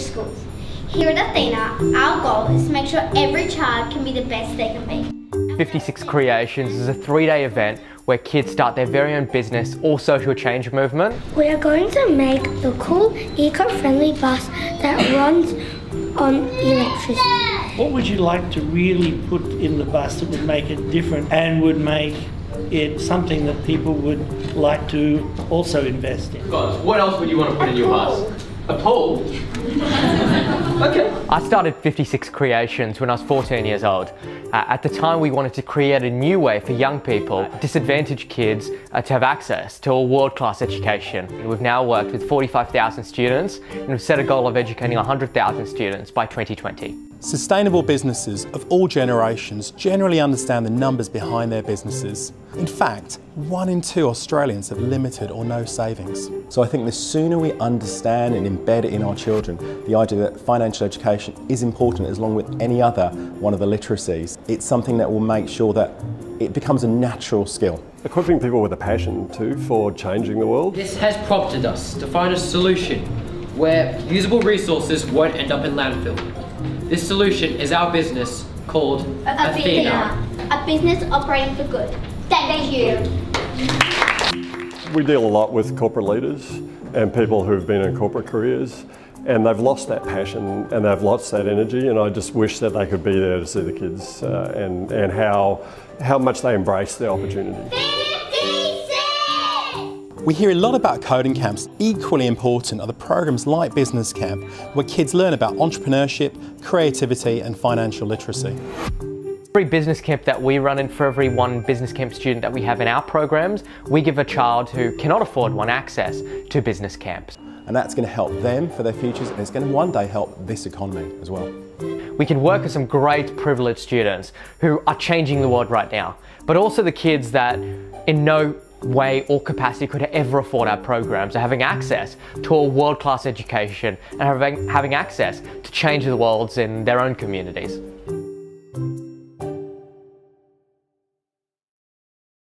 privileged schools. Here at Athena, our goal is to make sure every child can be the best they can be. 56 Creations is a three-day event where kids start their very own business or social change movement. We are going to make the cool eco-friendly bus that runs on electricity. What would you like to really put in the bus that would make it different and would make it something that people would like to also invest in? Guys, what else would you want to put in your bus? Okay. I started 56 Creations when I was 14 years old. Uh, at the time we wanted to create a new way for young people, disadvantaged kids, uh, to have access to a world-class education. And we've now worked with 45,000 students and we've set a goal of educating 100,000 students by 2020. Sustainable businesses of all generations generally understand the numbers behind their businesses. In fact, one in two Australians have limited or no savings. So I think the sooner we understand and embed it in our children, the idea that financial education is important as long with any other one of the literacies, it's something that will make sure that it becomes a natural skill. Equipping people with a passion too for changing the world. This has prompted us to find a solution where usable resources won't end up in landfill. This solution is our business called Athena. A business operating for good. Thank you. We deal a lot with corporate leaders and people who've been in corporate careers and they've lost that passion and they've lost that energy and I just wish that they could be there to see the kids uh, and, and how, how much they embrace the opportunity. We hear a lot about coding camps. Equally important are the programs like Business Camp, where kids learn about entrepreneurship, creativity and financial literacy. Every business camp that we run and for every one business camp student that we have in our programs, we give a child who cannot afford one access to business camps. And that's going to help them for their futures and it's going to one day help this economy as well. We can work with some great privileged students who are changing the world right now, but also the kids that in no way or capacity could ever afford our programs are having access to a world-class education and having, having access to change the worlds in their own communities.